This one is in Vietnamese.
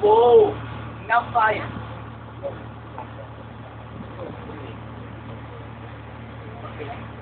Whoa! Now fire! Yeah.